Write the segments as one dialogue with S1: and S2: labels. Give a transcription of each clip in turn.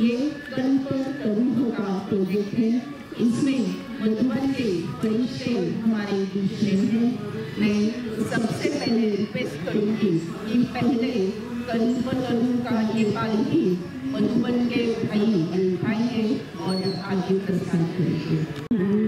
S1: ये कल्प तरुण का प्रोजेक्ट है। इसमें मधुबन के फरिश्ते हमारे बीच में हैं। मैं सबसे पहले रिक्वेस्ट करूँगी कि पहले कल्प तरुण का ये पालकी मधुबन के भाई भाई हैं और आगे प्रसार करेंगे।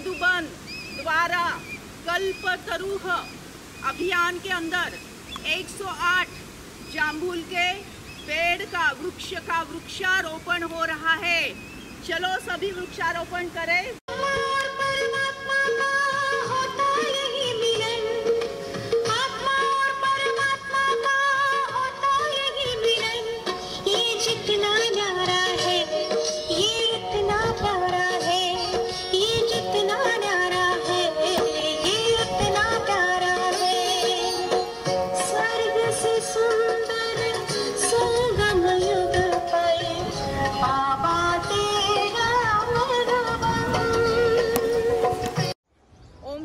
S2: मधुबन, द्वारा कल्प तरूह अभियान के अंदर 108 जाम्बुल के पेड़ का वृक्ष का वृक्षारोपण हो रहा है। चलो सभी वृक्षारोपण करें।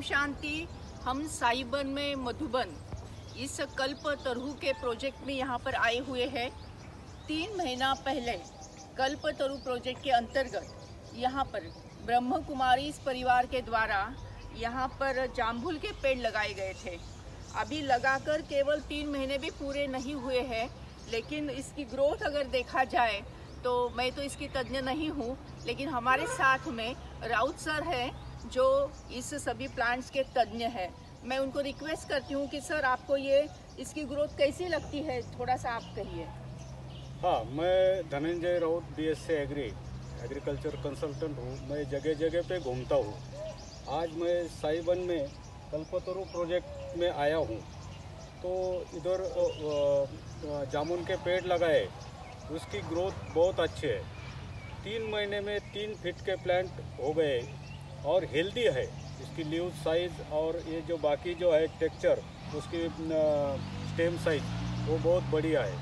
S2: शांति, हम साइबन में मधुबन। इस कल्प तरु के प्रोजेक्ट में यहाँ पर आए हुए हैं। तीन महीना पहले कल्प तरु प्रोजेक्ट के अंतर्गत यहाँ पर ब्रह्म कुमारी इस परिवार के द्वारा यहाँ पर जाम्बुल के पेड़ लगाए गए थे। अभी लगाकर केवल तीन महीने भी पूरे नहीं हुए हैं, लेकिन इसकी ग्रोथ अगर देखा जाए तो मैं तो इसकी तज्ञ नहीं हूँ, लेकिन हमारे साथ में राउत सर हैं। जो इस सभी प्लांट्स के तज्ञ हैं, मैं उनको रिक्वेस्ट करती हूँ कि सर आपको ये, इसकी ग्रोथ कैसी लगती है? थोड़ा सा आप कहिए।
S3: हाँ मैं Dhananjay Raut B S agri agriculture consultant हूँ। मैं जगह जगह पे घूमता हूँ। आज मैं साइबन में कल्पतरु प्रोजेक्ट में आया हूँ। तो इधर जामुन के पेड़ लगाए। उसकी ग्रोथ बहुत अच्छी है। तीन महीने में तीन फीट के प्लांट हो गए। और हेल्दी है। इसकी लीव साइज़ और ये जो बाकी जो है टेक्चर उसकी स्टेम साइज़ वो बहुत बढ़िया है।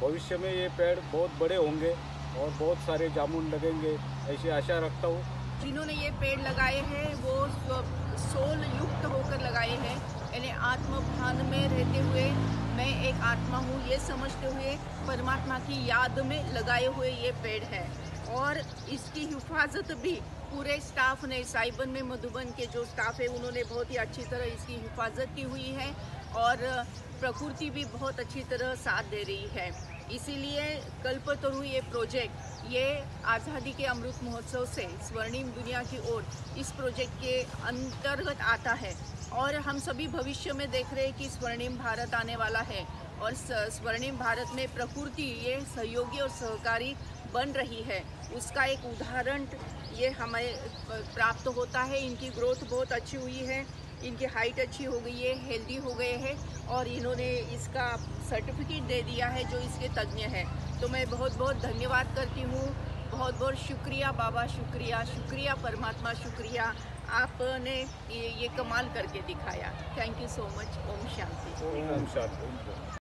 S3: भविष्य में ये पेड़ बहुत बड़े होंगे और बहुत सारे जामुन लगेंगे, ऐसी आशा रखता हूँ।
S2: जिन्होंने ये पेड़ लगाए हैं, वो सोल युक्त होकर लगाए हैं। यानी आत्मभान में रहते हुए मैं एक आत्मा हूँ, ये समझते हुए परमात्मा की याद में लगाए हुए ये पेड़ है। और इसकी हिफाजत भी पूरे स्टाफ ने साइबन में मधुबन के जो स्टाफ है, उन्होंने बहुत ही अच्छी तरह इसकी हिफाजत की हुई है और प्रकृति भी बहुत अच्छी तरह साथ दे रही है। इसीलिए कल्पतरु ये प्रोजेक्ट, ये आज़ादी के अमृत महोत्सव से स्वर्णिम दुनिया की ओर इस प्रोजेक्ट के अंतर्गत आता है और हम सभी भविष्य में देख रहे हैं कि स्वर्णिम भारत आने वाला है और स्वर्णिम भारत में प्रकृति ये सहयोगी और सहकारी बन रही है। उसका एक उदाहरण ये हमें प्राप्त होता है। इनकी ग्रोथ बहुत अच्छी हुई है। इनकी हाइट अच्छी हो गई है हेल्दी हो गए हैं और इन्होंने इसका सर्टिफिकेट दे दिया है जो इसके तज्ञ हैं। तो मैं बहुत बहुत धन्यवाद करती हूँ। बहुत बहुत शुक्रिया, बाबा शुक्रिया शुक्रिया परमात्मा शुक्रिया। आपने ये ये कमाल करके दिखाया। Thank you so much Om Shanti.
S3: Om Shanti.